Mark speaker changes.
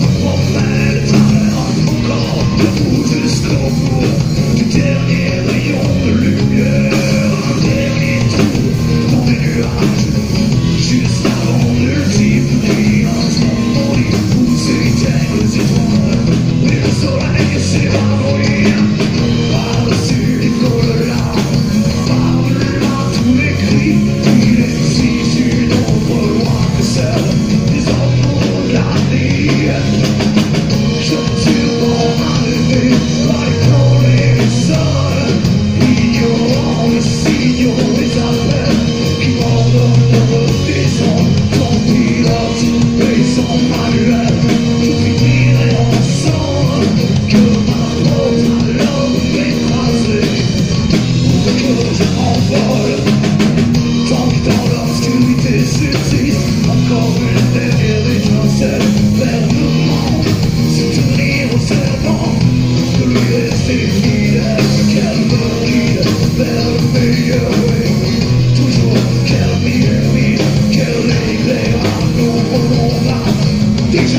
Speaker 1: Forferdelig, han gaper mot en stropp. Presa